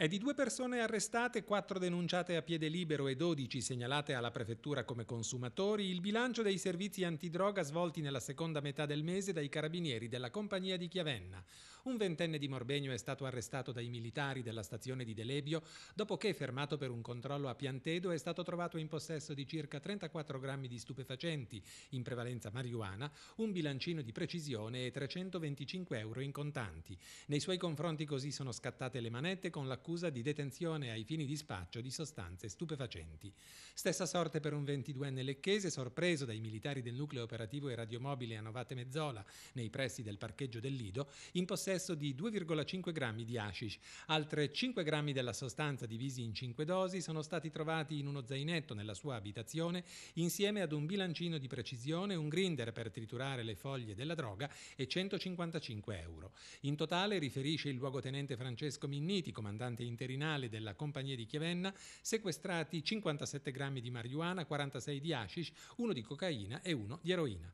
È di due persone arrestate, quattro denunciate a piede libero e 12 segnalate alla prefettura come consumatori il bilancio dei servizi antidroga svolti nella seconda metà del mese dai carabinieri della compagnia di Chiavenna. Un ventenne di Morbegno è stato arrestato dai militari della stazione di Delebio dopo che, fermato per un controllo a Piantedo, è stato trovato in possesso di circa 34 grammi di stupefacenti, in prevalenza marijuana, un bilancino di precisione e 325 euro in contanti. Nei suoi confronti così sono scattate le manette con l'accusa accusa di detenzione ai fini di spaccio di sostanze stupefacenti. Stessa sorte per un 22enne lecchese sorpreso dai militari del nucleo operativo e radiomobile a Novate Mezzola, nei pressi del parcheggio del Lido, in possesso di 2,5 grammi di hashish. Altre 5 grammi della sostanza divisi in 5 dosi sono stati trovati in uno zainetto nella sua abitazione insieme ad un bilancino di precisione, un grinder per triturare le foglie della droga e 155 euro. In totale, riferisce il luogotenente Francesco Minniti, comandante comandante interinale della compagnia di Chiavenna, sequestrati 57 grammi di marijuana, 46 di hashish, uno di cocaina e uno di eroina.